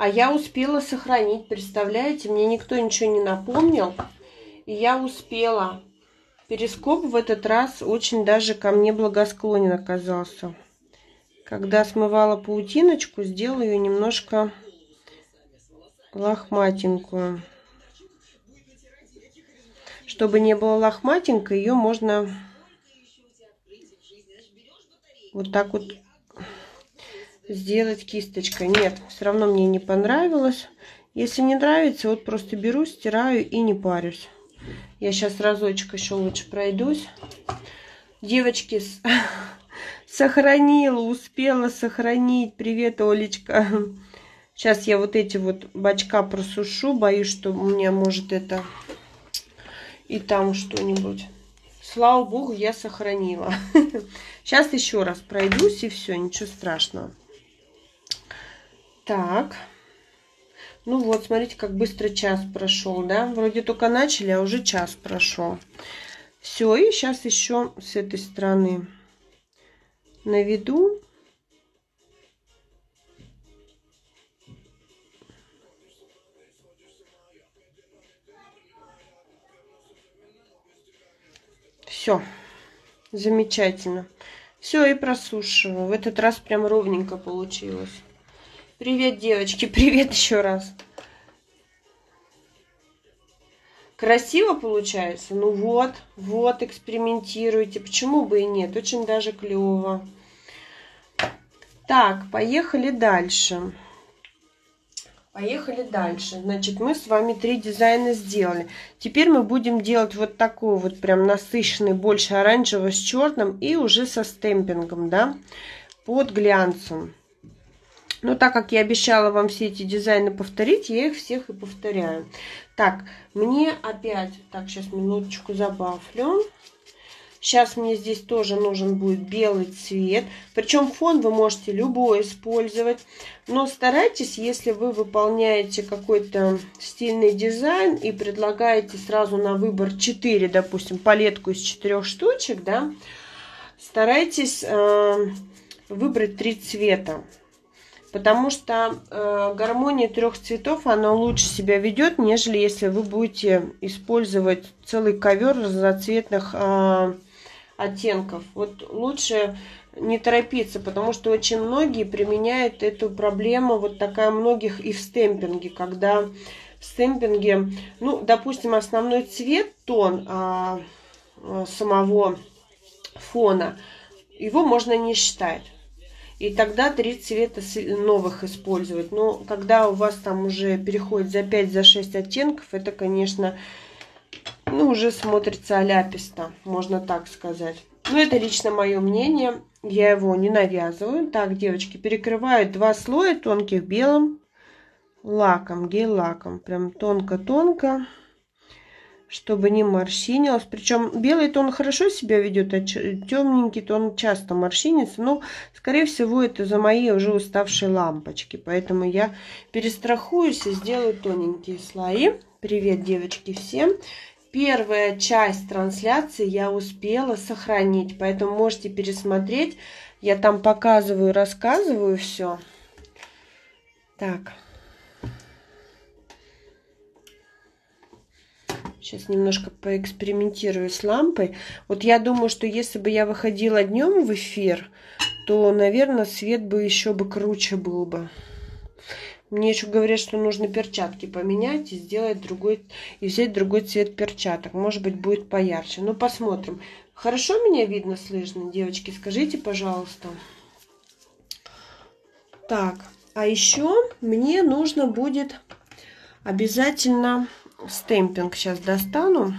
А я успела сохранить, представляете? Мне никто ничего не напомнил. И я успела. Перископ в этот раз очень даже ко мне благосклонен оказался. Когда смывала паутиночку, сделала ее немножко лохматенькую. Чтобы не было лохматенькой, ее можно вот так вот сделать кисточкой. Нет, все равно мне не понравилось. Если не нравится, вот просто беру, стираю и не парюсь. Я сейчас разочек еще лучше пройдусь. Девочки, сохранила, успела сохранить. Привет, Олечка. Сейчас я вот эти вот бачка просушу. Боюсь, что у меня может это и там что-нибудь. Слава богу, я сохранила. Сейчас еще раз пройдусь и все, ничего страшного. Так. Ну вот, смотрите, как быстро час прошел, да? Вроде только начали, а уже час прошел. Все, и сейчас еще с этой стороны наведу. Все, замечательно. Все, и просушиваю. В этот раз прям ровненько получилось. Привет, девочки, привет еще раз. Красиво получается? Ну вот, вот, экспериментируйте. Почему бы и нет? Очень даже клево. Так, поехали дальше. Поехали дальше. Значит, мы с вами три дизайна сделали. Теперь мы будем делать вот такой вот прям насыщенный, больше оранжевого с черным и уже со стемпингом, да, под глянцем. Но так как я обещала вам все эти дизайны повторить, я их всех и повторяю. Так, мне опять... Так, сейчас минуточку забавлю. Сейчас мне здесь тоже нужен будет белый цвет. Причем фон вы можете любой использовать. Но старайтесь, если вы выполняете какой-то стильный дизайн и предлагаете сразу на выбор 4, допустим, палетку из 4 штучек, да, старайтесь э, выбрать 3 цвета. Потому что э, гармония трех цветов, она лучше себя ведет, нежели если вы будете использовать целый ковер разноцветных э, оттенков. Вот лучше не торопиться, потому что очень многие применяют эту проблему, вот такая многих и в стемпинге, когда в стемпинге, ну, допустим, основной цвет, тон а, а самого фона, его можно не считать. И тогда три цвета новых использовать. Но когда у вас там уже переходит за 5, за 6 оттенков, это, конечно, ну, уже смотрится аляписто, можно так сказать. Но это лично мое мнение, я его не навязываю. Так, девочки, перекрываю два слоя тонких белым лаком, гель-лаком. Прям тонко-тонко чтобы не морщинилось. Причем белый тон хорошо себя ведет, а темненький тон часто морщинится. Но, скорее всего, это за мои уже уставшие лампочки. Поэтому я перестрахуюсь и сделаю тоненькие слои. Привет, девочки, всем! Первая часть трансляции я успела сохранить, поэтому можете пересмотреть. Я там показываю, рассказываю все. Так. Сейчас немножко поэкспериментирую с лампой. Вот я думаю, что если бы я выходила днем в эфир, то, наверное, свет бы еще бы круче был бы. Мне еще говорят, что нужно перчатки поменять и сделать другой, и взять другой цвет перчаток. Может быть, будет поярче. Ну, посмотрим. Хорошо меня видно, слышно, девочки? Скажите, пожалуйста. Так, а еще мне нужно будет обязательно стемпинг сейчас достану.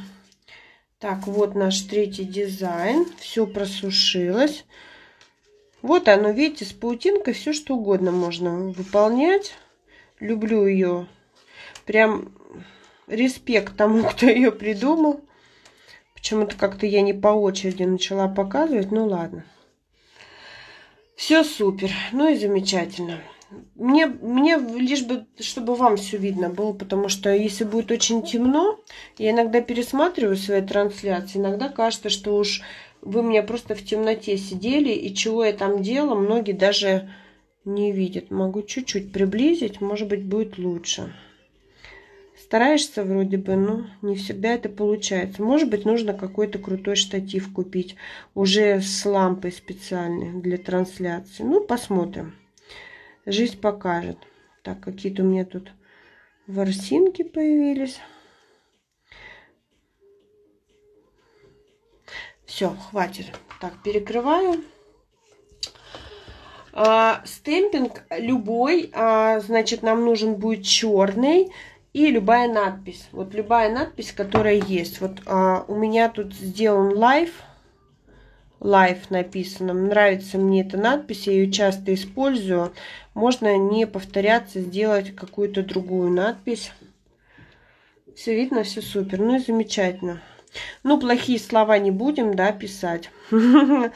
Так, вот наш третий дизайн. Все просушилось. Вот оно, видите, с паутинкой все что угодно можно выполнять. Люблю ее. Прям респект тому, кто ее придумал. Почему-то как-то я не по очереди начала показывать. Ну ладно. Все супер. Ну и замечательно. Мне, мне лишь бы, чтобы вам все видно было, потому что если будет очень темно, я иногда пересматриваю свои трансляции, иногда кажется, что уж вы мне просто в темноте сидели, и чего я там делала, многие даже не видит. Могу чуть-чуть приблизить, может быть, будет лучше. Стараешься вроде бы, но не всегда это получается. Может быть, нужно какой-то крутой штатив купить, уже с лампой специальной для трансляции. Ну, посмотрим. Жизнь покажет. Так, какие-то у меня тут ворсинки появились. Все, хватит. Так, перекрываю. А, стемпинг любой, а, значит, нам нужен будет черный и любая надпись. Вот любая надпись, которая есть. Вот а, у меня тут сделан live. Live написано. Нравится мне эта надпись, я ее часто использую. Можно не повторяться, сделать какую-то другую надпись. Все видно, все супер. Ну и замечательно. Ну, плохие слова не будем, да, писать.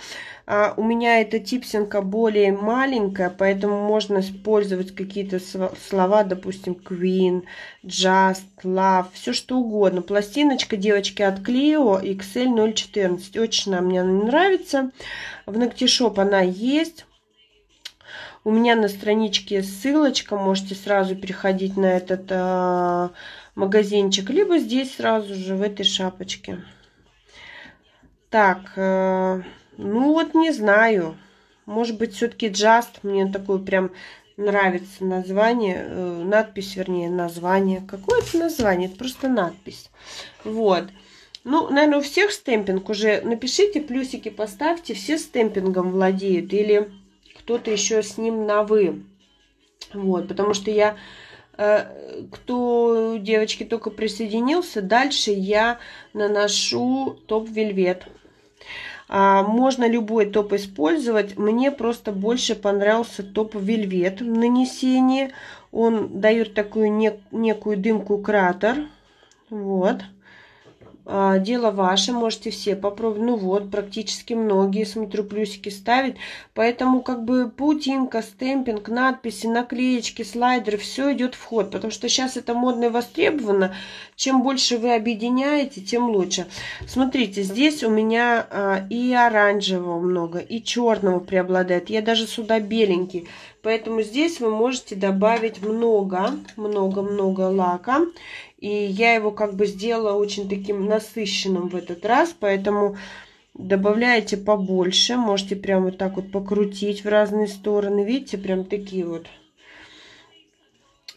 А, у меня эта типсинка более маленькая, поэтому можно использовать какие-то слова, допустим, queen, just, love, все что угодно. Пластиночка, девочки, от Clio XL 014. Очень она мне нравится. В Ногтишоп она есть. У меня на страничке ссылочка, можете сразу переходить на этот э, магазинчик, либо здесь сразу же в этой шапочке. Так, э, ну вот не знаю. Может быть, все-таки Just. Мне такое прям нравится название. Э, надпись, вернее, название. Какое это название? Это просто надпись. Вот. Ну, наверное, у всех стемпинг уже. Напишите плюсики, поставьте. Все стемпингом владеют. Или кто-то еще с ним на «вы». Вот, потому что я э, кто, девочки, только присоединился, дальше я наношу топ вельвет. А, можно любой топ использовать. Мне просто больше понравился топ Вельвет в нанесении. Он дает такую нек некую дымку кратер. Вот. А, дело ваше, можете все попробовать. Ну вот, практически многие, смотрю, плюсики ставить. Поэтому как бы паутинка, стемпинг, надписи, наклеечки, слайдеры, все идет в ход. Потому что сейчас это модно и востребовано. Чем больше вы объединяете, тем лучше. Смотрите, здесь у меня а, и оранжевого много, и черного преобладает. Я даже сюда беленький. Поэтому здесь вы можете добавить много, много-много лака. И я его как бы сделала очень таким насыщенным в этот раз, поэтому добавляете побольше. Можете прям вот так вот покрутить в разные стороны. Видите, прям такие вот.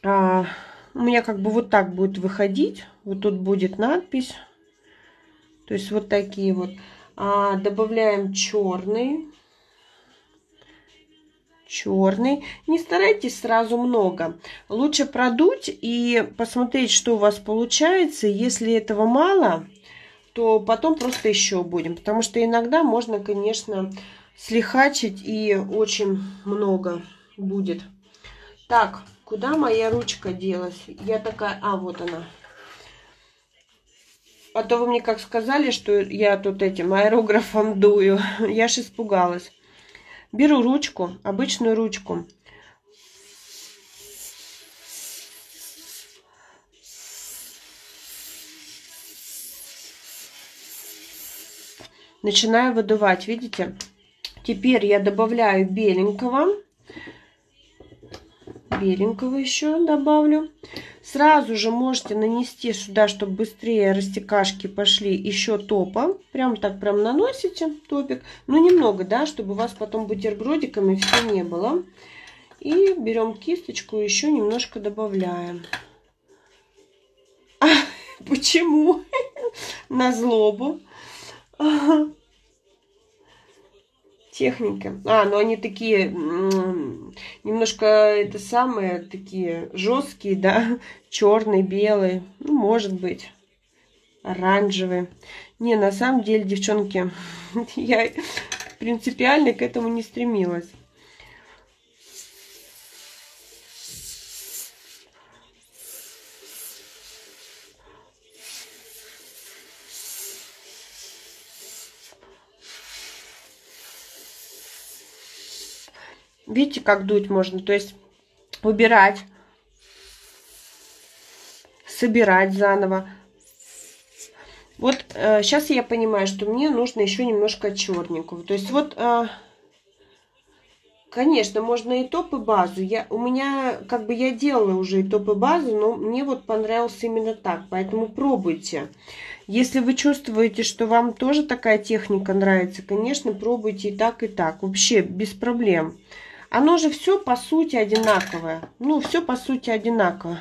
А, у меня как бы вот так будет выходить. Вот тут будет надпись. То есть вот такие вот. А, добавляем черный черный. Не старайтесь сразу много. Лучше продуть и посмотреть, что у вас получается. Если этого мало, то потом просто еще будем. Потому что иногда можно, конечно, слихачить и очень много будет. Так, куда моя ручка делась? Я такая... А, вот она. А то вы мне как сказали, что я тут этим аэрографом дую. Я аж испугалась. Беру ручку, обычную ручку. Начинаю выдувать, видите? Теперь я добавляю беленького. Беленького еще добавлю. Сразу же можете нанести сюда, чтобы быстрее растекашки пошли, еще топа. Прям так прям наносите топик. Ну, немного, да, чтобы у вас потом бутербродиками все не было. И берем кисточку, еще немножко добавляем. А, почему? На злобу техники. А, ну они такие немножко это самые такие жесткие, да, черный, белый, ну, может быть, оранжевый. Не, на самом деле, девчонки, я принципиально к этому не стремилась. Видите, как дуть можно? То есть убирать, собирать заново. Вот э, сейчас я понимаю, что мне нужно еще немножко черненького. То есть вот э, Конечно, можно и топ, и базу. Я, у меня, как бы я делала уже и топ, и базу, но мне вот понравился именно так. Поэтому пробуйте. Если вы чувствуете, что вам тоже такая техника нравится, конечно, пробуйте и так, и так. Вообще без проблем. Оно же все по сути одинаковое. Ну, все по сути одинаково.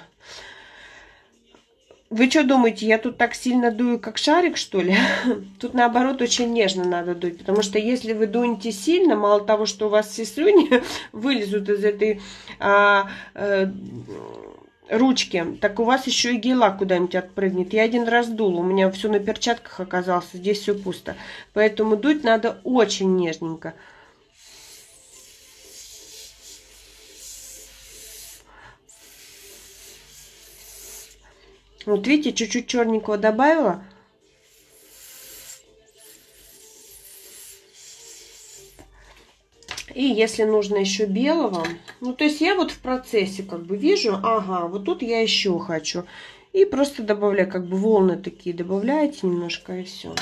Вы что думаете, я тут так сильно дую, как шарик, что ли? Тут, наоборот, очень нежно надо дуть. Потому что если вы дуете сильно, мало того, что у вас все слюни вылезут из этой а, а, ручки, так у вас еще и гела куда-нибудь отпрыгнет. Я один раз дул, у меня все на перчатках оказалось, здесь все пусто. Поэтому дуть надо очень нежненько. Вот видите, чуть-чуть черненького добавила. И если нужно еще белого, ну то есть я вот в процессе как бы вижу, ага, вот тут я еще хочу. И просто добавляю, как бы волны такие добавляете немножко и все.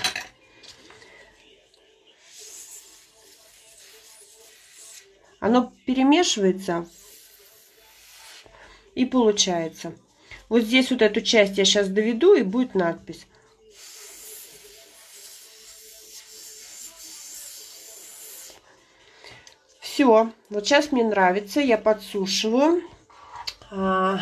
Оно перемешивается и получается. Вот здесь вот эту часть я сейчас доведу, и будет надпись. Все, вот сейчас мне нравится, я подсушиваю. А...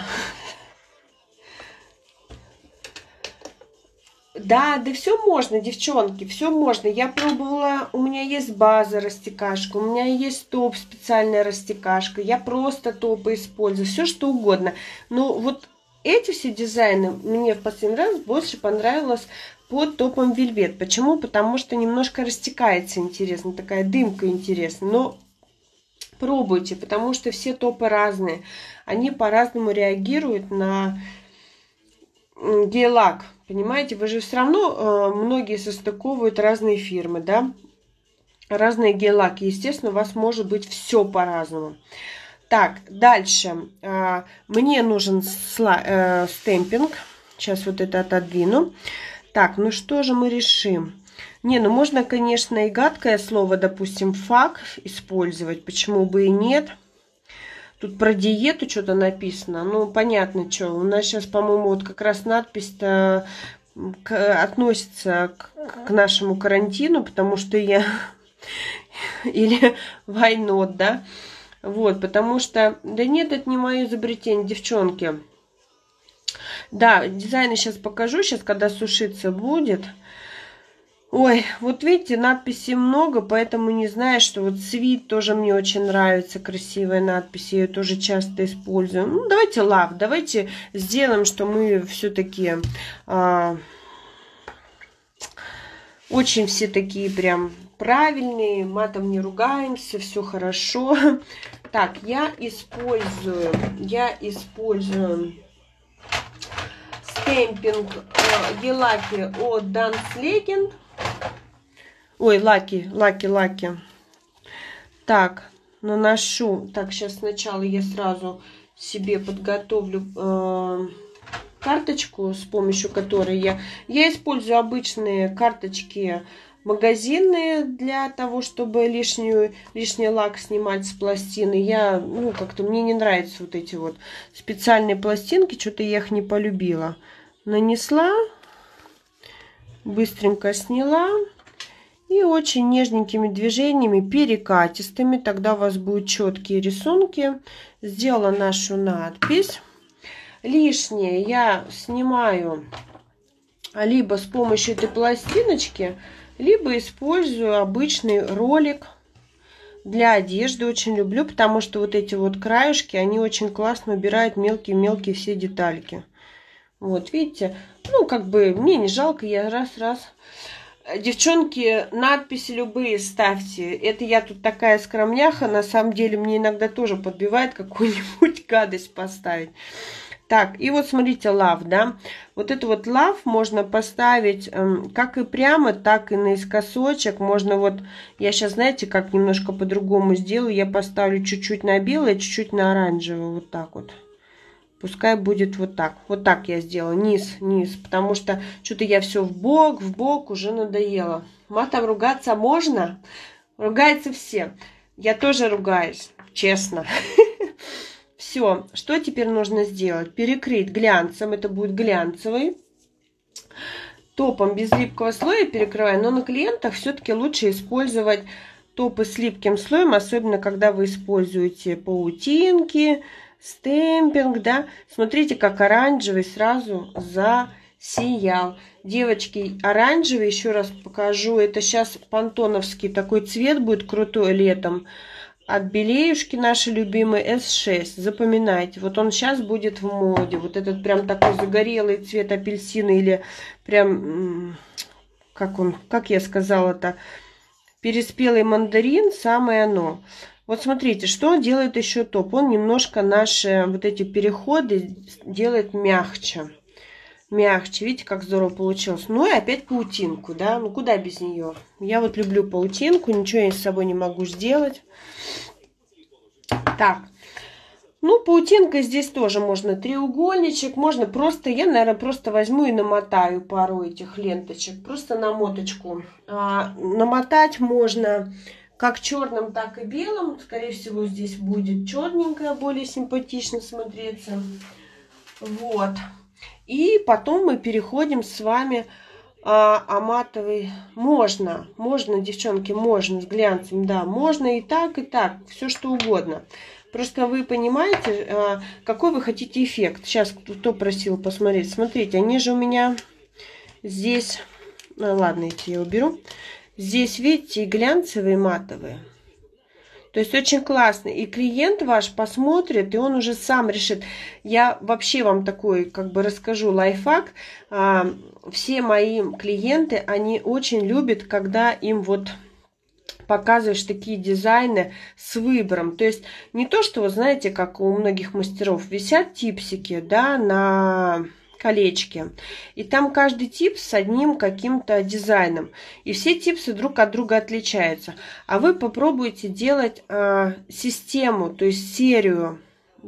Да, да все можно, девчонки, все можно. Я пробовала, у меня есть база растекашка, у меня есть топ специальная растекашка, я просто топы использую, все что угодно. Но вот эти все дизайны мне в последний раз больше понравилось под топом вельвет. Почему? Потому что немножко растекается интересно, такая дымка интересная. Но пробуйте, потому что все топы разные. Они по-разному реагируют на гель-лак. Понимаете, вы же все равно, э, многие состыковывают разные фирмы, да? Разные гель-лаки. Естественно, у вас может быть все по-разному. Так, дальше. А, мне нужен э, стемпинг. Сейчас вот это отодвину. Так, ну что же мы решим? Не, ну можно, конечно, и гадкое слово, допустим, фак использовать. Почему бы и нет? Тут про диету что-то написано. Ну, понятно, что. У нас сейчас, по-моему, вот как раз надпись-то относится к, к нашему карантину, потому что я... Или войнот, да? Вот, потому что... Да нет, это не мое изобретение, девчонки. Да, дизайны сейчас покажу, сейчас, когда сушиться будет. Ой, вот видите, надписей много, поэтому не знаю, что вот свит тоже мне очень нравится, красивая надпись, я ее тоже часто использую. Ну, давайте лав, давайте сделаем, что мы все-таки а, очень все такие прям правильные, матом не ругаемся, все хорошо. Так, я использую, я использую стемпинг э, гель-лаки от Dance Legend. Ой, лаки, лаки, лаки. Так, наношу. Так, сейчас сначала я сразу себе подготовлю э, карточку, с помощью которой я... Я использую обычные карточки магазинные для того, чтобы лишнюю, лишний лак снимать с пластины. Я, ну, как-то мне не нравятся вот эти вот специальные пластинки, что-то я их не полюбила. Нанесла, быстренько сняла и очень нежненькими движениями, перекатистыми, тогда у вас будут четкие рисунки. Сделала нашу надпись. Лишнее я снимаю либо с помощью этой пластиночки, либо использую обычный ролик для одежды. Очень люблю, потому что вот эти вот краешки, они очень классно убирают мелкие-мелкие все детальки. Вот, видите? Ну, как бы, мне не жалко, я раз-раз. Девчонки, надписи любые ставьте. Это я тут такая скромняха. На самом деле, мне иногда тоже подбивает какую-нибудь гадость поставить. Так, и вот смотрите, лав, да. Вот это вот лав можно поставить эм, как и прямо, так и наискосочек. Можно вот, я сейчас, знаете, как немножко по-другому сделаю. Я поставлю чуть-чуть на белое, чуть-чуть на оранжевое. Вот так вот. Пускай будет вот так. Вот так я сделаю. Низ, низ. Потому что что-то я все в бок, в бок уже надоело. Матом ругаться можно? Ругаются все. Я тоже ругаюсь. честно. Все, что теперь нужно сделать? Перекрыть глянцем, это будет глянцевый. Топом без липкого слоя перекрываю, но на клиентах все-таки лучше использовать топы с липким слоем, особенно когда вы используете паутинки, стемпинг, да. Смотрите, как оранжевый сразу засиял. Девочки, оранжевый, еще раз покажу, это сейчас пантоновский такой цвет будет крутой летом. От Белеюшки наши любимые S6. Запоминайте, вот он сейчас будет в моде. Вот этот прям такой загорелый цвет апельсина или прям, как он, как я сказала-то, переспелый мандарин, самое оно. Вот смотрите, что делает еще топ. Он немножко наши вот эти переходы делает мягче. Мягче. Видите, как здорово получилось. Ну и опять паутинку, да. Ну куда без нее? Я вот люблю паутинку. Ничего я с собой не могу сделать. Так. Ну, паутинка здесь тоже можно треугольничек, можно просто, я, наверное, просто возьму и намотаю пару этих ленточек, просто намоточку. А, намотать можно как черным, так и белым. Скорее всего, здесь будет черненькая, более симпатично смотреться. Вот. И потом мы переходим с вами а, а матовый можно, можно, девчонки, можно с глянцем, да, можно и так, и так, все что угодно. Просто вы понимаете, а, какой вы хотите эффект. Сейчас кто просил посмотреть. Смотрите, они же у меня здесь... Ну, ладно, эти я уберу. Здесь, видите, глянцевые, матовые. То есть очень классно. И клиент ваш посмотрит, и он уже сам решит. Я вообще вам такой, как бы расскажу лайфхак. А, все мои клиенты, они очень любят, когда им вот показываешь такие дизайны с выбором. То есть не то, что, вы знаете, как у многих мастеров, висят типсики, да, на колечке. И там каждый тип с одним каким-то дизайном. И все типсы друг от друга отличаются. А вы попробуйте делать э, систему, то есть серию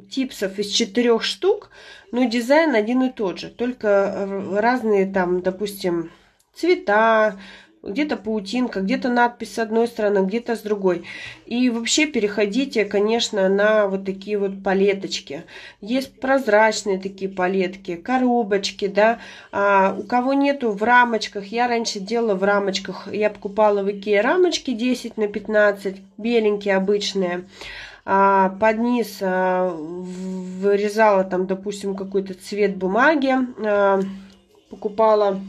типсов из четырех штук, но дизайн один и тот же. Только разные там, допустим, цвета, где-то паутинка, где-то надпись с одной стороны, где-то с другой. И вообще переходите, конечно, на вот такие вот палеточки. Есть прозрачные такие палетки, коробочки, да. А у кого нету в рамочках, я раньше делала в рамочках, я покупала в Икее рамочки 10 на 15, беленькие обычные. А под низ а, вырезала там, допустим, какой-то цвет бумаги, а, покупала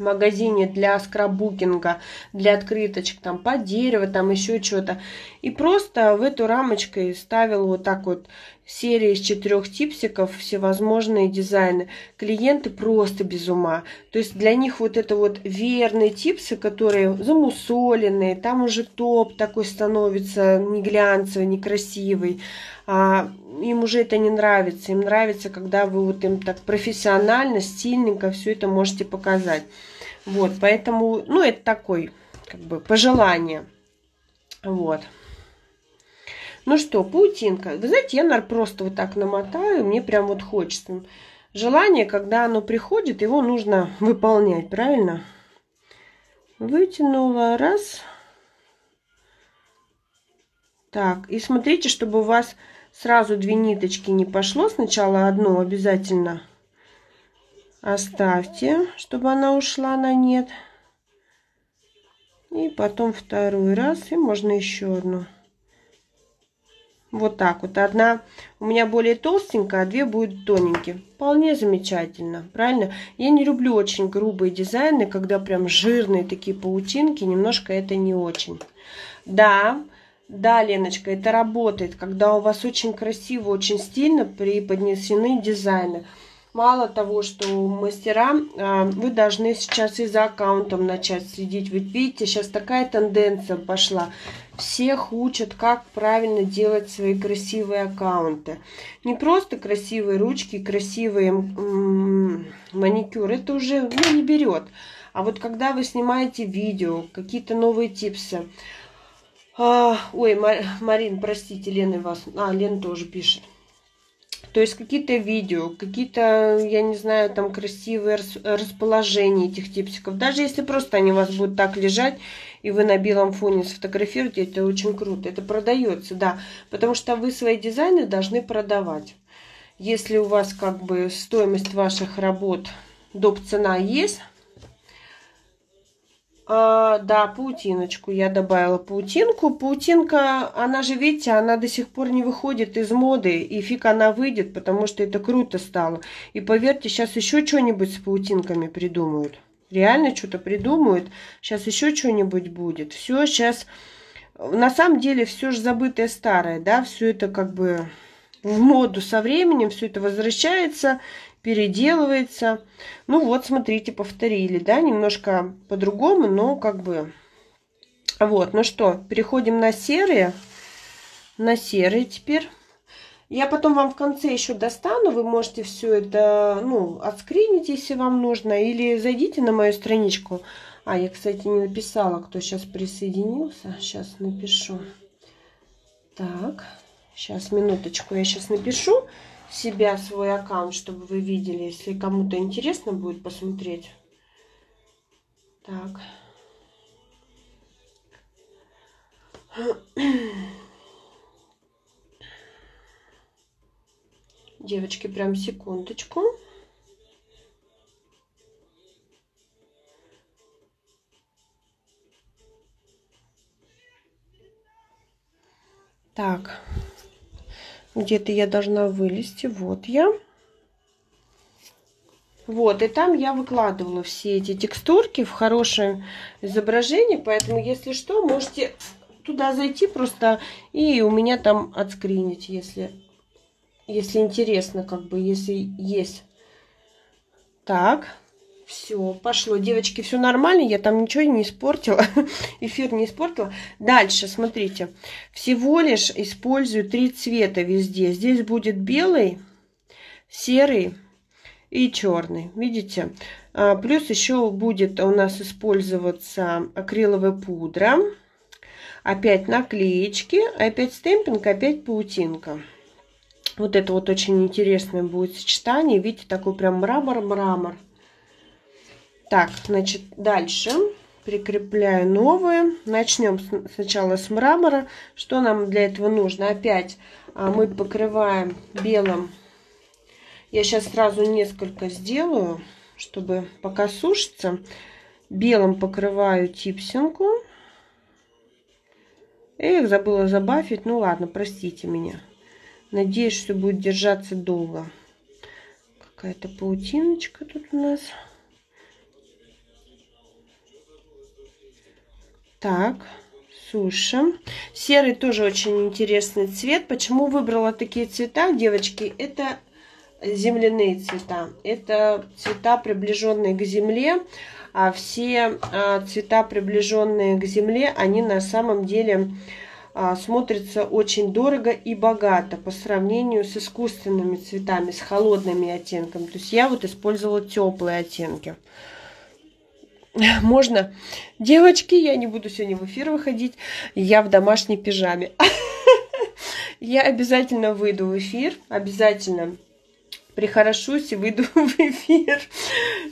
магазине для скраббукинга, для открыточек, там, по дереву, там, еще что-то. И просто в эту рамочку ставил вот так вот серии из четырех типсиков, всевозможные дизайны. Клиенты просто без ума. То есть для них вот это вот верные типсы, которые замусоленные, там уже топ такой становится, не глянцевый, не красивый. А, им уже это не нравится. Им нравится, когда вы вот им так профессионально, стильненько все это можете показать. Вот, поэтому, ну, это такой, как бы, пожелание. Вот. Ну что, паутинка. Вы знаете, я, наверное, просто вот так намотаю, мне прям вот хочется. Желание, когда оно приходит, его нужно выполнять, правильно? Вытянула, раз. Так, и смотрите, чтобы у вас сразу две ниточки не пошло. Сначала одну обязательно оставьте, чтобы она ушла на нет. И потом второй раз, и можно еще одну. Вот так вот. Одна у меня более толстенькая, а две будут тоненькие. Вполне замечательно, правильно? Я не люблю очень грубые дизайны, когда прям жирные такие паутинки. Немножко это не очень. Да, да, Леночка, это работает, когда у вас очень красиво, очень стильно преподнесены дизайны. Мало того, что мастера, а, вы должны сейчас и за аккаунтом начать следить. Ведь видите, сейчас такая тенденция пошла. Всех учат, как правильно делать свои красивые аккаунты. Не просто красивые ручки, красивые маникюр. Это уже ну, не берет. А вот когда вы снимаете видео, какие-то новые типсы. А, ой, Марин, простите, Лена вас. А, Лена тоже пишет. То есть какие-то видео, какие-то, я не знаю, там красивые расположения этих типсиков. Даже если просто они у вас будут так лежать, и вы на белом фоне сфотографируете, это очень круто. Это продается, да. Потому что вы свои дизайны должны продавать. Если у вас как бы стоимость ваших работ, доп. цена есть, да, паутиночку. Я добавила паутинку. Паутинка, она же, видите, она до сих пор не выходит из моды. И фиг она выйдет, потому что это круто стало. И поверьте, сейчас еще что-нибудь с паутинками придумают. Реально что-то придумают. Сейчас еще что-нибудь будет. Все сейчас... На самом деле, все же забытое старое, да, все это как бы в моду со временем, все это возвращается переделывается. Ну вот, смотрите, повторили, да, немножко по-другому, но как бы... Вот, ну что, переходим на серые. На серые теперь. Я потом вам в конце еще достану, вы можете все это, ну, отскринить, если вам нужно, или зайдите на мою страничку. А, я, кстати, не написала, кто сейчас присоединился. Сейчас напишу. Так, сейчас, минуточку, я сейчас напишу себя свой аккаунт, чтобы вы видели, если кому-то интересно будет посмотреть. Так. Девочки, прям секундочку. Так. Где-то я должна вылезти. Вот я. Вот, и там я выкладывала все эти текстурки в хорошем изображении, поэтому, если что, можете туда зайти просто и у меня там отскринить, если, если интересно, как бы, если есть. Так, все, пошло. Девочки, все нормально, я там ничего не испортила, эфир не испортила. Дальше, смотрите, всего лишь использую три цвета везде. Здесь будет белый, серый и черный, видите? А, плюс еще будет у нас использоваться акриловая пудра, опять наклеечки, опять стемпинг, опять паутинка. Вот это вот очень интересное будет сочетание. Видите, такой прям мрамор-мрамор. Так, значит, дальше прикрепляю новые. Начнем сначала с мрамора. Что нам для этого нужно? Опять а, мы покрываем белым. Я сейчас сразу несколько сделаю, чтобы пока сушится. Белым покрываю типсинку. Эх, забыла забафить. Ну ладно, простите меня. Надеюсь, что будет держаться долго. Какая-то паутиночка тут у нас. Так, сушим. Серый тоже очень интересный цвет. Почему выбрала такие цвета, девочки? Это земляные цвета. Это цвета, приближенные к земле. А все а, цвета, приближенные к земле, они на самом деле а, смотрятся очень дорого и богато по сравнению с искусственными цветами, с холодными оттенками. То есть я вот использовала теплые оттенки. можно. Девочки, я не буду сегодня в эфир выходить. Я в домашней пижаме. Я обязательно выйду в эфир. Обязательно прихорошусь и выйду в эфир.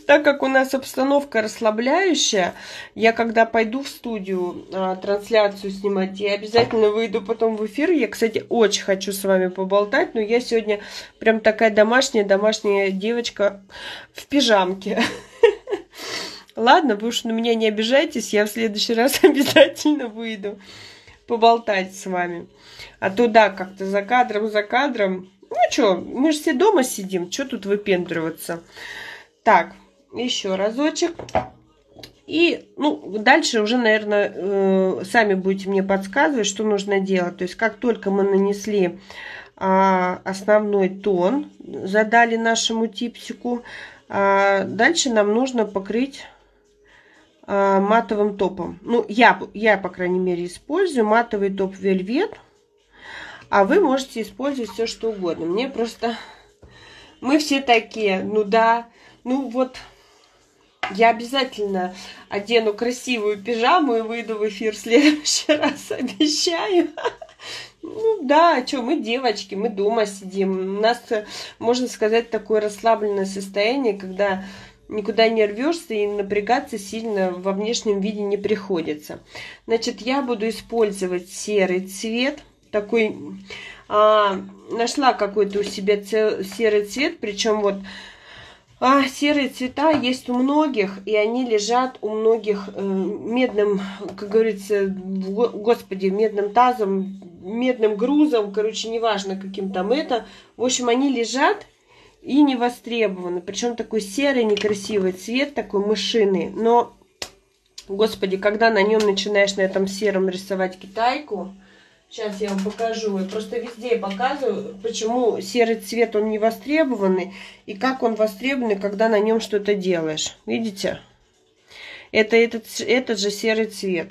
Так как у нас обстановка расслабляющая, я когда пойду в студию а, трансляцию снимать, я обязательно выйду потом в эфир. Я, кстати, очень хочу с вами поболтать, но я сегодня прям такая домашняя, домашняя девочка в пижамке. Ладно, вы уж на меня не обижайтесь, я в следующий раз обязательно выйду поболтать с вами. А то да, как-то за кадром, за кадром. Ну что, мы же все дома сидим, что тут выпендриваться. Так, еще разочек. И, ну, дальше уже, наверное, э, сами будете мне подсказывать, что нужно делать. То есть, как только мы нанесли э, основной тон, задали нашему типсику, э, дальше нам нужно покрыть матовым топом. Ну, я, я, по крайней мере, использую матовый топ вельвет. А вы можете использовать все, что угодно. Мне просто... Мы все такие, ну да, ну вот... Я обязательно одену красивую пижаму и выйду в эфир в следующий раз, обещаю. Ну да, что, мы девочки, мы дома сидим. У нас, можно сказать, такое расслабленное состояние, когда никуда не рвешься и напрягаться сильно во внешнем виде не приходится. Значит, я буду использовать серый цвет, такой, а, нашла какой-то у себя серый цвет, причем вот а, серые цвета есть у многих, и они лежат у многих э, медным, как говорится, господи, медным тазом, медным грузом, короче, неважно каким там это. В общем, они лежат и не востребованы. Причем такой серый некрасивый цвет, такой мышиный. Но, господи, когда на нем начинаешь на этом сером рисовать китайку, Сейчас я вам покажу. Я просто везде показываю, почему серый цвет он не востребованный и как он востребованный, когда на нем что-то делаешь. Видите? Это этот, этот же серый цвет.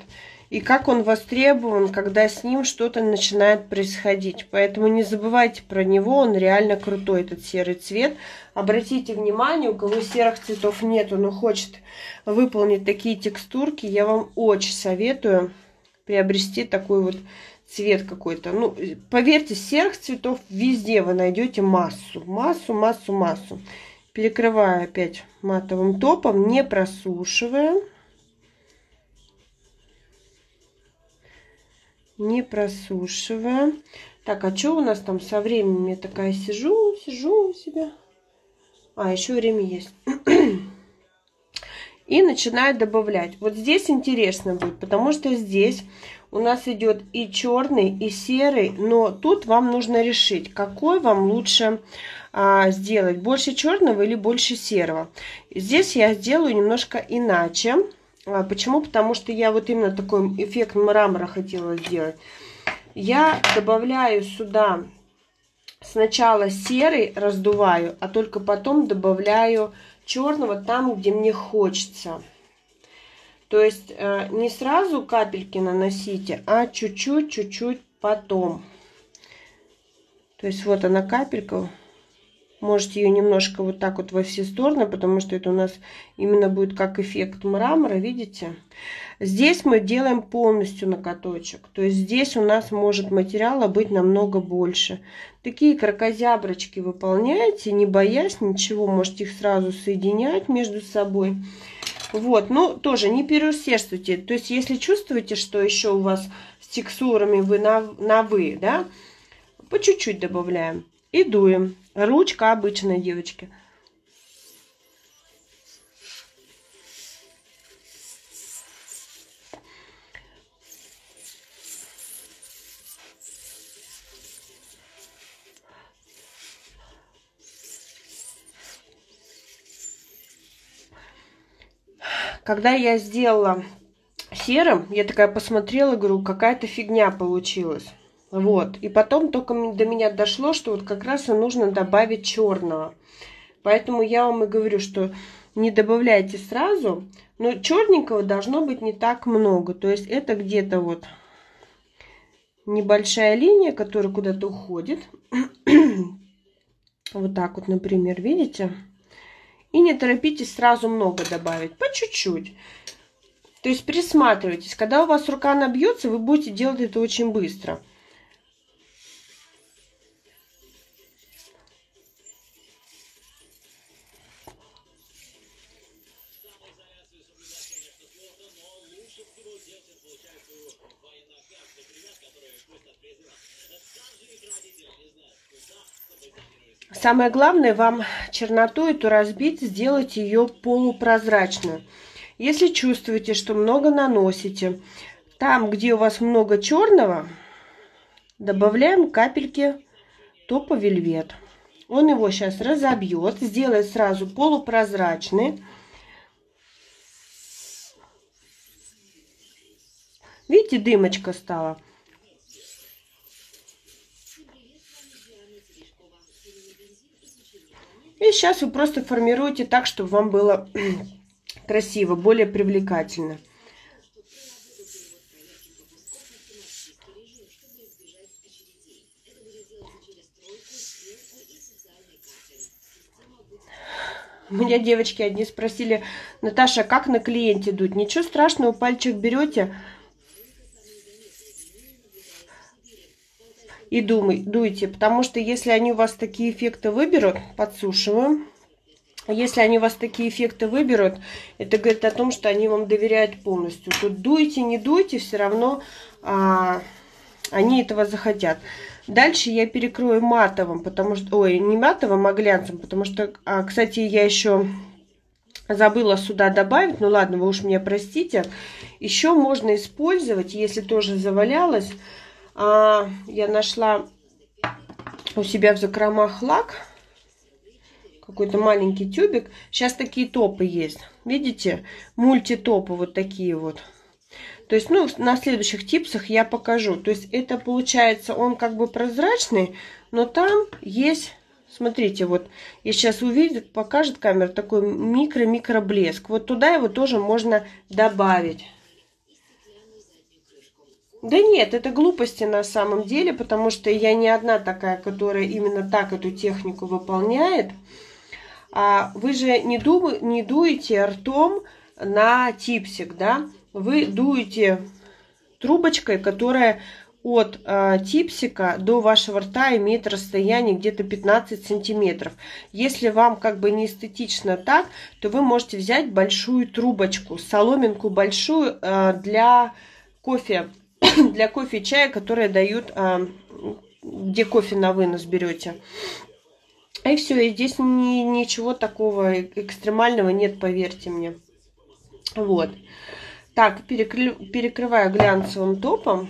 И как он востребован, когда с ним что-то начинает происходить. Поэтому не забывайте про него, он реально крутой, этот серый цвет. Обратите внимание, у кого серых цветов нету, но хочет выполнить такие текстурки, я вам очень советую приобрести такой вот цвет какой-то. Ну, поверьте, серых цветов везде вы найдете массу, массу, массу, массу. Перекрываю опять матовым топом, не просушивая. Не просушивая. Так, а что у нас там со временем? Я такая сижу, сижу у себя. А, еще время есть. И начинаю добавлять. Вот здесь интересно будет, потому что здесь у нас идет и черный, и серый, но тут вам нужно решить, какой вам лучше а, сделать, больше черного или больше серого. Здесь я сделаю немножко иначе. А, почему? Потому что я вот именно такой эффект мрамора хотела сделать. Я добавляю сюда сначала серый раздуваю, а только потом добавляю черного там, где мне хочется. То есть э, не сразу капельки наносите, а чуть-чуть, чуть-чуть потом. То есть вот она капелька. Можете ее немножко вот так вот во все стороны, потому что это у нас именно будет как эффект мрамора, видите? Здесь мы делаем полностью накаточек. То есть здесь у нас может материала быть намного больше. Такие крокозяброчки выполняете, не боясь ничего. Можете их сразу соединять между собой. Вот, ну, тоже не переусердствуйте. То есть, если чувствуете, что еще у вас с текстурами вы на, на вы, да, по чуть-чуть добавляем. И дуем. Ручка обычная, девочки. Когда я сделала серым, я такая посмотрела, говорю, какая-то фигня получилась. Вот. И потом только до меня дошло, что вот как раз и нужно добавить черного. Поэтому я вам и говорю, что не добавляйте сразу, но черненького должно быть не так много. То есть это где-то вот небольшая линия, которая куда-то уходит. вот так вот, например, видите? И не торопитесь сразу много добавить, по чуть-чуть. То есть присматривайтесь. Когда у вас рука набьется, вы будете делать это очень быстро. Самое главное вам черноту эту разбить, сделать ее полупрозрачную. Если чувствуете, что много наносите, там, где у вас много черного, добавляем капельки топа вельвет. Он его сейчас разобьет, сделает сразу полупрозрачный. Видите, дымочка стала. И сейчас вы просто формируете так, чтобы вам было красиво, более привлекательно. У меня девочки одни спросили, Наташа, как на клиенте дуть? Ничего страшного, пальчик берете, и думай, дуйте. Потому что если они у вас такие эффекты выберут, подсушиваем. Если они у вас такие эффекты выберут, это говорит о том, что они вам доверяют полностью. Тут дуйте, не дуйте, все равно а, они этого захотят. Дальше я перекрою матовым, потому что, ой, не матовым, а глянцем, потому что, а, кстати, я еще забыла сюда добавить, ну ладно, вы уж меня простите. Еще можно использовать, если тоже завалялось, а, я нашла у себя в закромах лак, какой-то маленький тюбик. Сейчас такие топы есть, видите, мультитопы вот такие вот. То есть, ну, на следующих типсах я покажу. То есть, это получается, он как бы прозрачный, но там есть, смотрите, вот, и сейчас увидит, покажет камера, такой микро-микро блеск. Вот туда его тоже можно добавить. Да нет, это глупости на самом деле, потому что я не одна такая, которая именно так эту технику выполняет. А вы же не, ду, не дуете ртом на типсик, да? Вы дуете трубочкой, которая от э, типсика до вашего рта имеет расстояние где-то 15 сантиметров. Если вам как бы не эстетично так, то вы можете взять большую трубочку, соломинку большую э, для кофе для кофе и чая, которые дают, а, где кофе на вынос берете. И все, и здесь ни, ничего такого экстремального нет, поверьте мне. Вот. Так, перекры, перекрываю глянцевым топом.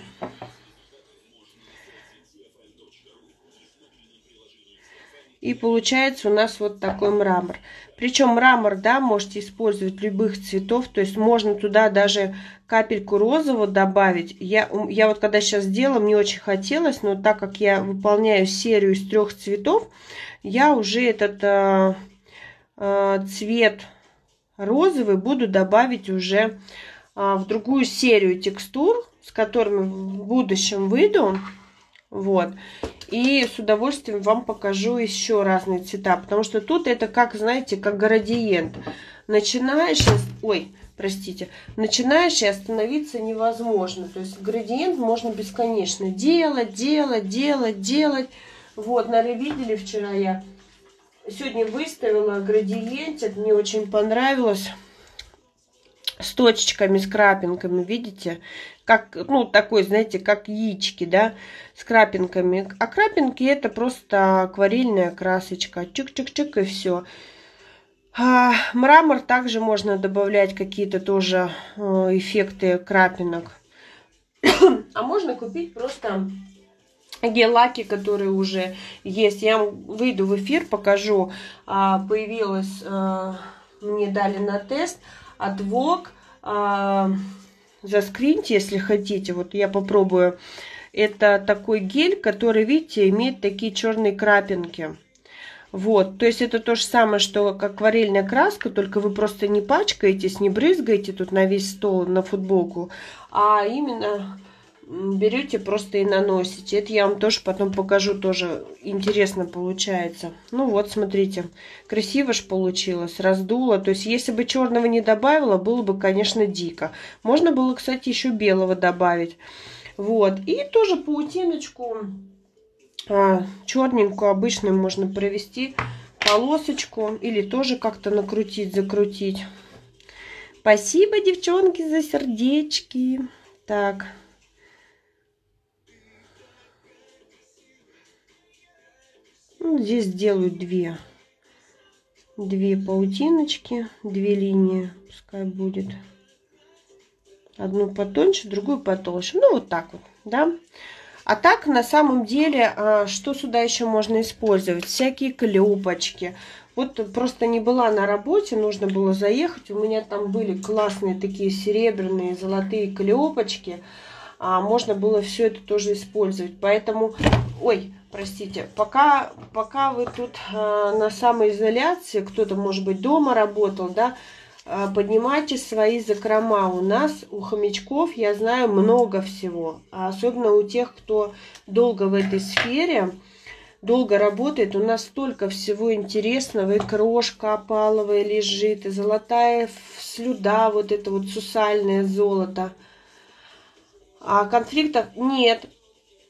И получается у нас вот такой мрамор. Причем мрамор, да, можете использовать любых цветов. То есть можно туда даже капельку розового добавить. Я, я вот когда сейчас делала, мне очень хотелось, но так как я выполняю серию из трех цветов, я уже этот э, э, цвет розовый буду добавить уже э, в другую серию текстур, с которыми в будущем выйду. Вот. И с удовольствием вам покажу еще разные цвета. Потому что тут это как, знаете, как градиент. Начинаешь... Ой, простите. Начинаешь и остановиться невозможно. То есть градиент можно бесконечно делать, делать, делать, делать. Вот, наверное, видели вчера я... Сегодня выставила градиент. Это мне очень понравилось с точечками, с крапинками, видите? Как, ну, такой, знаете, как яички, да, с крапинками. А крапинки это просто акварельная красочка. Чик-чик-чик и все. А, мрамор также можно добавлять какие-то тоже э, эффекты крапинок. А можно купить просто гель-лаки, которые уже есть. Я выйду в эфир, покажу. А, появилась, э, мне дали на тест от Vogue. А, заскриньте, если хотите. Вот я попробую. Это такой гель, который, видите, имеет такие черные крапинки. Вот, то есть это то же самое, что акварельная краска, только вы просто не пачкаетесь, не брызгаете тут на весь стол, на футболку, а именно берете просто и наносите. Это я вам тоже потом покажу, тоже интересно получается. Ну вот, смотрите, красиво же получилось, раздуло. То есть, если бы черного не добавила, было бы, конечно, дико. Можно было, кстати, еще белого добавить. Вот, и тоже паутиночку а, черненькую обычную можно провести полосочку или тоже как-то накрутить, закрутить. Спасибо, девчонки, за сердечки. Так. Ну, здесь сделаю две. Две паутиночки, две линии, пускай будет. Одну потоньше, другую потолще. Ну, вот так вот, да. А так, на самом деле, а, что сюда еще можно использовать? Всякие клепочки. Вот просто не была на работе, нужно было заехать. У меня там были классные такие серебряные, золотые клепочки. А можно было все это тоже использовать. Поэтому, ой, простите, пока, пока вы тут э, на самоизоляции, кто-то, может быть, дома работал, да, э, поднимайте свои закрома. У нас, у хомячков, я знаю, много всего. А особенно у тех, кто долго в этой сфере, долго работает, у нас столько всего интересного. И крошка опаловая лежит, и золотая слюда, вот это вот сусальное золото. А конфликтов нет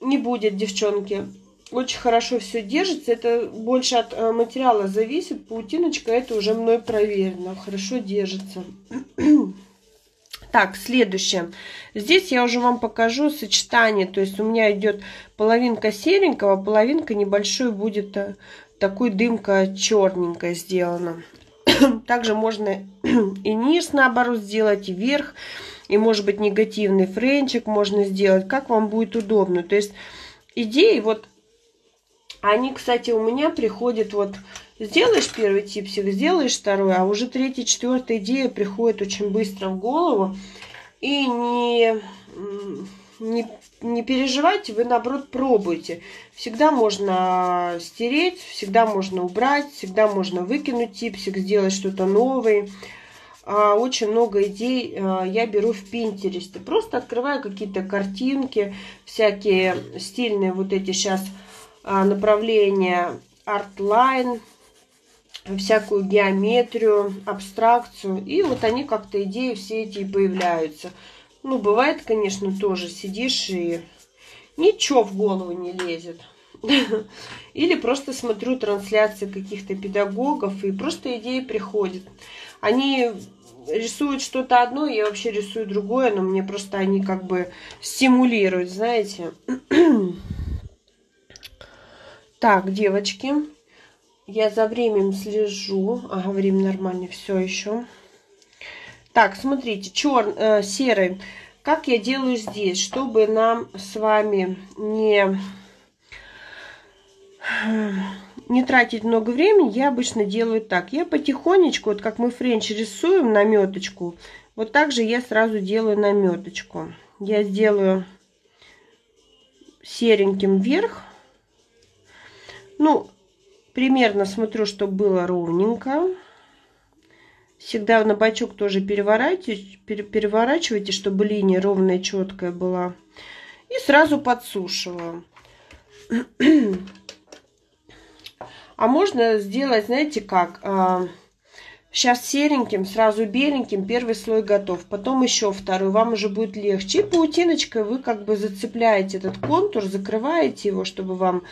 не будет, девчонки. Очень хорошо все держится. Это больше от э, материала зависит. Паутиночка это уже мной проверено. Хорошо держится. Так, следующее. Здесь я уже вам покажу сочетание. То есть у меня идет половинка серенького, половинка небольшой будет э, такой дымка черненькая сделана. Также можно и низ наоборот сделать, и верх. И может быть негативный френчик можно сделать, как вам будет удобно. То есть идеи вот, они, кстати, у меня приходят вот, сделаешь первый типсик, сделаешь второй, а уже третья, четвертая идея приходит очень быстро в голову. И не, не, не переживайте, вы наоборот пробуйте. Всегда можно стереть, всегда можно убрать, всегда можно выкинуть типсик, сделать что-то новое. А, очень много идей а, я беру в Пинтересте. Просто открываю какие-то картинки, всякие стильные вот эти сейчас а, направления, артлайн, всякую геометрию, абстракцию. И вот они как-то идеи все эти появляются. Ну, бывает, конечно, тоже сидишь и ничего в голову не лезет. Или просто смотрю трансляции каких-то педагогов, и просто идеи приходят. Они рисуют что-то одно, я вообще рисую другое, но мне просто они как бы стимулируют, знаете. так, девочки, я за временем слежу. Ага, время нормально, все еще. Так, смотрите, чер... э, серый. Как я делаю здесь, чтобы нам с вами не не тратить много времени, я обычно делаю так. Я потихонечку, вот как мы френч рисуем наметочку, вот так же я сразу делаю наметочку. Я сделаю сереньким вверх. Ну, примерно смотрю, чтобы было ровненько. Всегда на бачок тоже переворачивайте, переворачивайте, чтобы линия ровная, четкая была. И сразу подсушиваю. А можно сделать, знаете как, сейчас а, сереньким, сразу беленьким, первый слой готов. Потом еще второй, вам уже будет легче. И паутиночкой вы как бы зацепляете этот контур, закрываете его, чтобы вам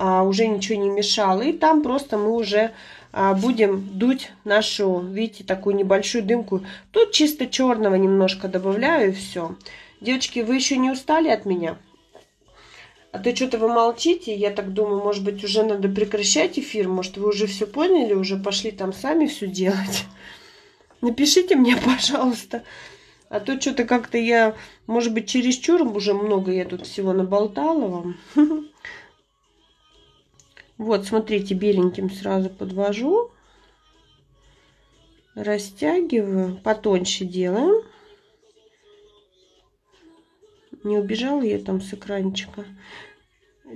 уже ничего не мешало. И там просто мы уже а, будем дуть нашу, видите, такую небольшую дымку. Тут чисто черного немножко добавляю и все. Девочки, вы еще не устали от меня? А то что-то вы молчите, я так думаю, может быть, уже надо прекращать эфир, может, вы уже все поняли, уже пошли там сами все делать. Напишите мне, пожалуйста. А то что-то как-то я, может быть, чересчур уже много я тут всего наболтала вам. Вот, смотрите, беленьким сразу подвожу. Растягиваю, потоньше делаем. Не убежала я там с экранчика.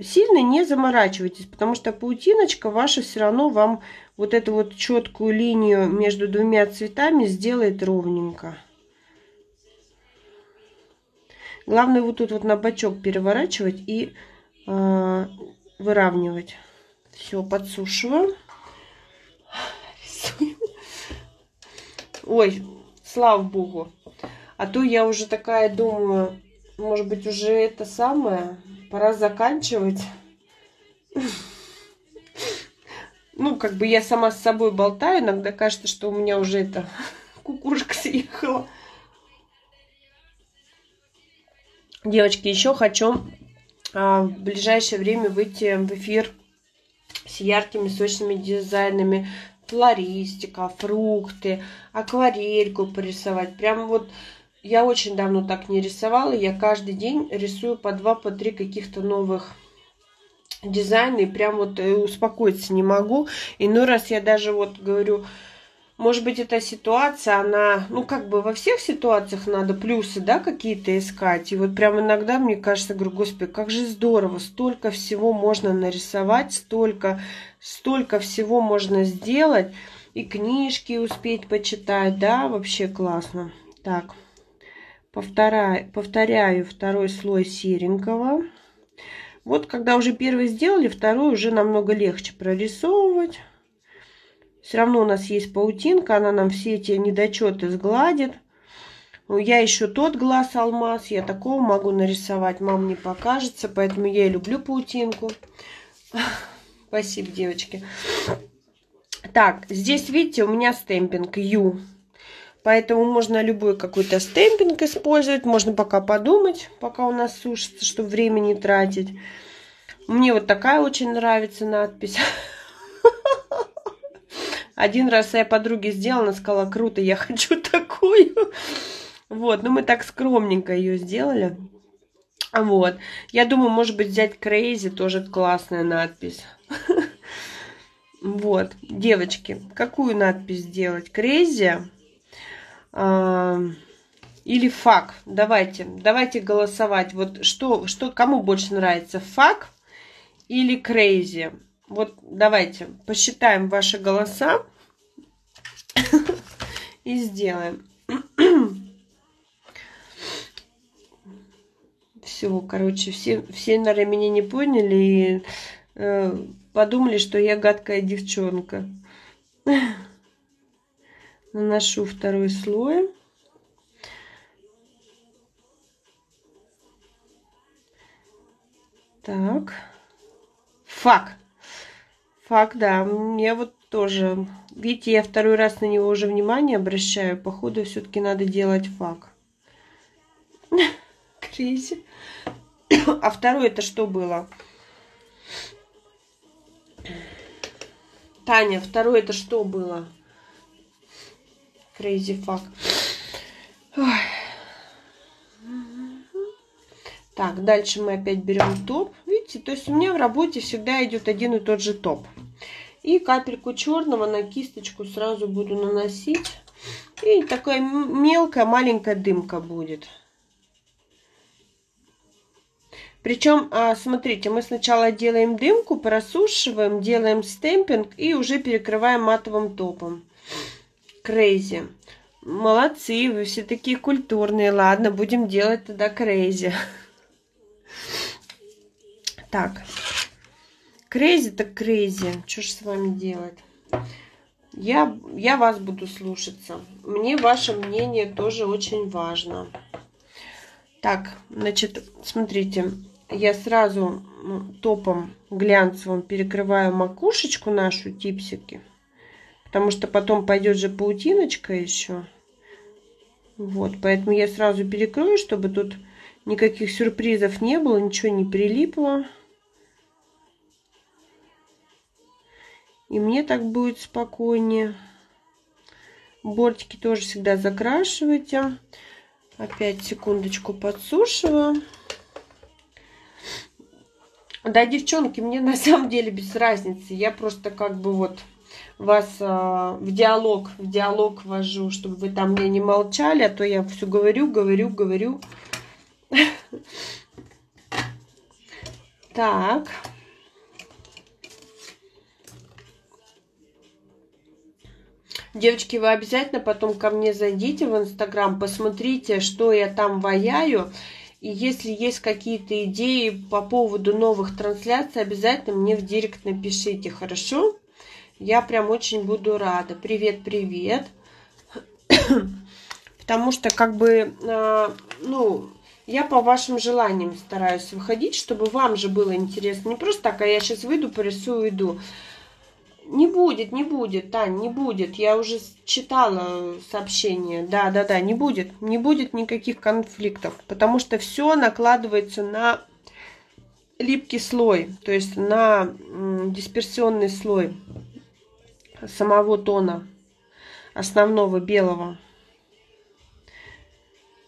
Сильно не заморачивайтесь, потому что паутиночка ваша все равно вам вот эту вот четкую линию между двумя цветами сделает ровненько. Главное вот тут вот на бочок переворачивать и э, выравнивать. Все, подсушиваю. Ой, слава богу. А то я уже такая думаю, может быть, уже это самое, пора заканчивать. Ну, как бы я сама с собой болтаю, иногда кажется, что у меня уже это кукушка съехала. Девочки, еще хочу а, в ближайшее время выйти в эфир с яркими сочными дизайнами. Флористика, фрукты, акварельку порисовать. Прям вот я очень давно так не рисовала. Я каждый день рисую по два, по три каких-то новых дизайна. И прям вот э, успокоиться не могу. Иной раз я даже вот говорю, может быть, эта ситуация, она, ну, как бы во всех ситуациях надо плюсы, да, какие-то искать. И вот прям иногда мне кажется, говорю, господи, как же здорово, столько всего можно нарисовать, столько, столько всего можно сделать. И книжки успеть почитать, да, вообще классно. Так, Повторяю, повторяю второй слой серенького. Вот когда уже первый сделали, второй уже намного легче прорисовывать. Все равно у нас есть паутинка, она нам все эти недочеты сгладит. Ну, я еще тот глаз алмаз, я такого могу нарисовать, мам не покажется, поэтому я и люблю паутинку. Спасибо, девочки. Так, здесь, видите, у меня стемпинг Ю. Поэтому можно любой какой-то стемпинг использовать. Можно пока подумать, пока у нас сушится, чтобы время не тратить. Мне вот такая очень нравится надпись. Один раз я подруге сделала, она сказала, круто, я хочу такую. Вот, ну мы так скромненько ее сделали. Вот. Я думаю, может быть, взять Crazy, тоже классная надпись. Вот, девочки, какую надпись сделать? Crazy а, или фак? Давайте, давайте голосовать. Вот что, что кому больше нравится, фак или crazy? Вот давайте посчитаем ваши голоса и сделаем. Все, короче, все, все, наверное, меня не поняли и э, подумали, что я гадкая девчонка. Наношу второй слой. Так. Фак. Фак, да. Мне вот тоже... Видите, я второй раз на него уже внимание обращаю. Походу, все-таки надо делать фак. Кризи. А второй это что было? Таня, второй это что было? Crazy fuck. Ой. Так, дальше мы опять берем топ. Видите, то есть у меня в работе всегда идет один и тот же топ. И капельку черного на кисточку сразу буду наносить. И такая мелкая, маленькая дымка будет. Причем, а, смотрите, мы сначала делаем дымку, просушиваем, делаем стемпинг и уже перекрываем матовым топом. Crazy. Молодцы, вы все такие культурные. Ладно, будем делать тогда крейзи. Так. Crazy так crazy. Что ж с вами делать? Я, я вас буду слушаться. Мне ваше мнение тоже очень важно. Так, значит, смотрите я сразу топом глянцевым перекрываю макушечку нашу типсики. Потому что потом пойдет же паутиночка еще. Вот, поэтому я сразу перекрою, чтобы тут никаких сюрпризов не было, ничего не прилипло. И мне так будет спокойнее. Бортики тоже всегда закрашивайте. Опять секундочку подсушиваю. Да, девчонки, мне на самом деле без разницы. Я просто как бы вот вас э, в диалог, в диалог ввожу, чтобы вы там мне не молчали, а то я все говорю, говорю, говорю. Так. Девочки, вы обязательно потом ко мне зайдите в Инстаграм, посмотрите, что я там ваяю. И если есть какие-то идеи по поводу новых трансляций, обязательно мне в директ напишите, хорошо? Я прям очень буду рада. Привет, привет. Потому что как бы, э, ну, я по вашим желаниям стараюсь выходить, чтобы вам же было интересно. Не просто так, а я сейчас выйду, порисую, иду. Не будет, не будет, Тань, не будет. Я уже читала сообщение. Да, да, да, не будет. Не будет никаких конфликтов. Потому что все накладывается на липкий слой. То есть на дисперсионный слой самого тона. Основного белого.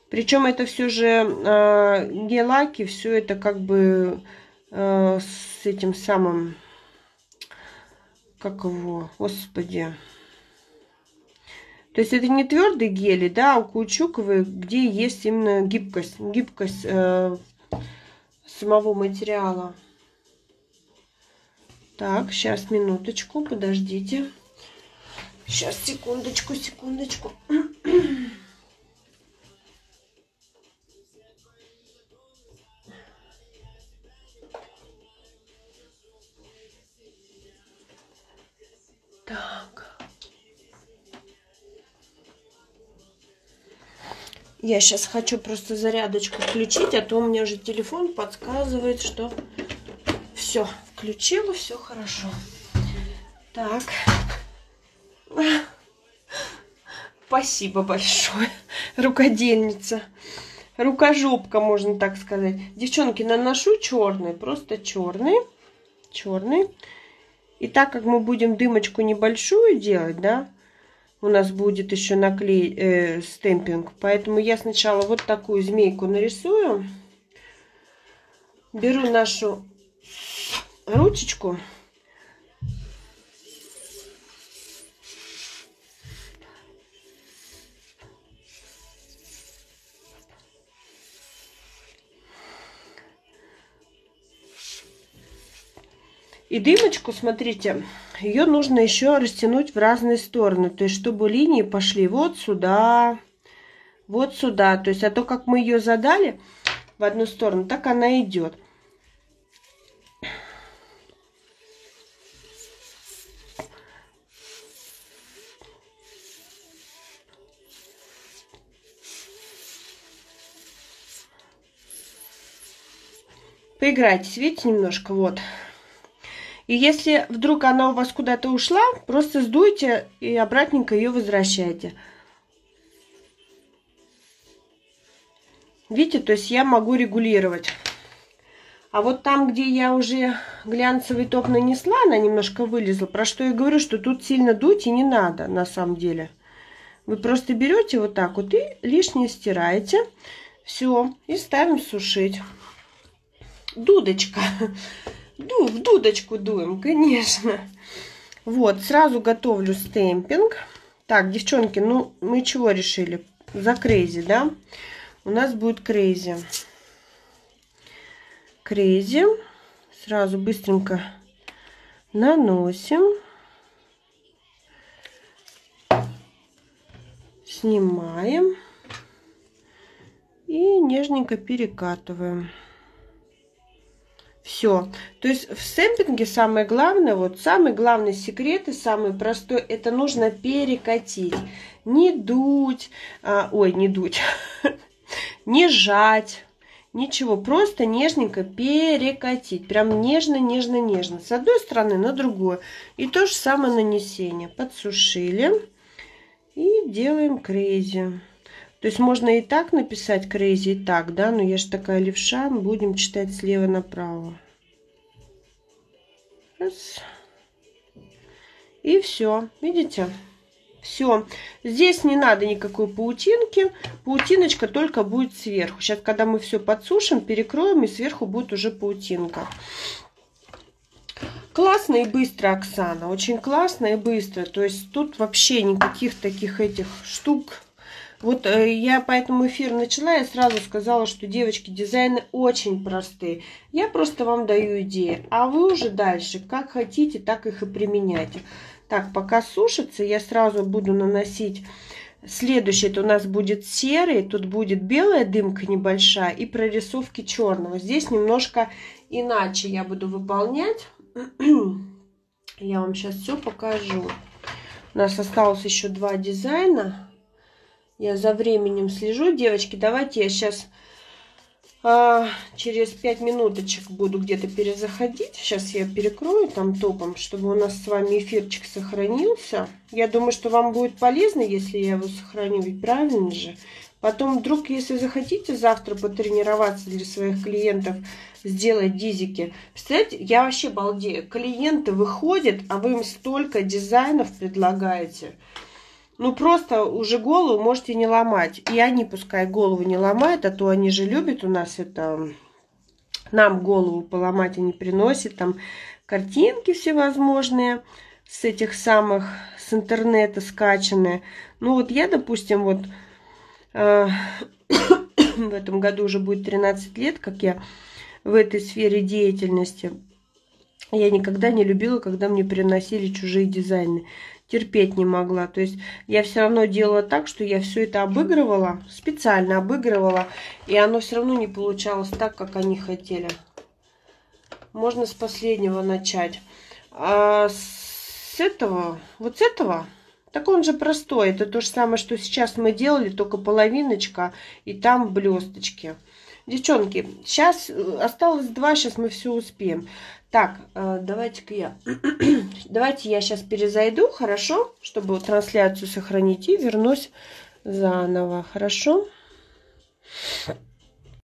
Причем это все же э, гелаки, все это как бы э, с этим самым как его, господи. То есть это не твердые гели, да, а каучуковые, где есть именно гибкость, гибкость э, самого материала. Так, сейчас минуточку, подождите. Сейчас, секундочку, секундочку. Я сейчас хочу просто зарядочку включить, а то у меня уже телефон подсказывает, что все, включила, все хорошо. Так. Спасибо большое, рукодельница. Рукожопка, можно так сказать. Девчонки, наношу черный, просто черный. Черный. И так как мы будем дымочку небольшую делать, да, у нас будет еще наклей, э, стемпинг. Поэтому я сначала вот такую змейку нарисую. Беру нашу ручечку. И дымочку, смотрите, ее нужно еще растянуть в разные стороны. То есть, чтобы линии пошли вот сюда, вот сюда. То есть, а то, как мы ее задали в одну сторону, так она идет. Поиграйтесь, видите, немножко, вот. И если вдруг она у вас куда-то ушла, просто сдуйте и обратненько ее возвращайте. Видите, то есть я могу регулировать. А вот там, где я уже глянцевый топ нанесла, она немножко вылезла. Про что я говорю, что тут сильно дуть и не надо на самом деле. Вы просто берете вот так вот и лишнее стираете. Все, и ставим сушить. Дудочка. Ду, в дудочку дуем, конечно. Вот, сразу готовлю стемпинг. Так, девчонки, ну, мы чего решили? За crazy, да? У нас будет crazy. Crazy. Сразу быстренько наносим. Снимаем. И нежненько перекатываем. Все. То есть в стемпинге самое главное, вот самый главный секрет и самый простой, это нужно перекатить. Не дуть, а, ой, не дуть, не жать, ничего, просто нежненько перекатить. Прям нежно, нежно, нежно. С одной стороны на другую. И то же самое нанесение. Подсушили. И делаем крейзи. То есть можно и так написать crazy, и так, да, но я же такая левша, будем читать слева направо. И все, видите? Все. Здесь не надо никакой паутинки. Паутиночка только будет сверху. Сейчас, когда мы все подсушим, перекроем, и сверху будет уже паутинка. Классно и быстро, Оксана. Очень классно и быстро. То есть тут вообще никаких таких этих штук вот э, я поэтому эфир начала, я сразу сказала, что, девочки, дизайны очень простые. Я просто вам даю идеи, а вы уже дальше, как хотите, так их и применяйте. Так, пока сушится, я сразу буду наносить... Следующий это у нас будет серый, тут будет белая дымка небольшая и прорисовки черного. Здесь немножко иначе я буду выполнять. Я вам сейчас все покажу. У нас осталось еще два дизайна. Я за временем слежу. Девочки, давайте я сейчас а, через 5 минуточек буду где-то перезаходить. Сейчас я перекрою там топом, чтобы у нас с вами эфирчик сохранился. Я думаю, что вам будет полезно, если я его сохраню, ведь правильно же? Потом вдруг, если захотите завтра потренироваться для своих клиентов, сделать дизики. Представляете, я вообще балдею. Клиенты выходят, а вы им столько дизайнов предлагаете. Ну, просто уже голову можете не ломать. И они пускай голову не ломают, а то они же любят у нас это... Нам голову поломать они приносят. Там картинки всевозможные с этих самых, с интернета скачанные. Ну, вот я, допустим, вот... Э, в этом году уже будет 13 лет, как я в этой сфере деятельности. Я никогда не любила, когда мне приносили чужие дизайны терпеть не могла. То есть я все равно делала так, что я все это обыгрывала, специально обыгрывала, и оно все равно не получалось так, как они хотели. Можно с последнего начать. А с этого, вот с этого, Так он же простой. Это то же самое, что сейчас мы делали, только половиночка и там блесточки. Девчонки, сейчас э, осталось два, сейчас мы все успеем. Так, э, давайте-ка я... давайте я сейчас перезайду, хорошо? Чтобы трансляцию сохранить и вернусь заново, хорошо? Хорошо.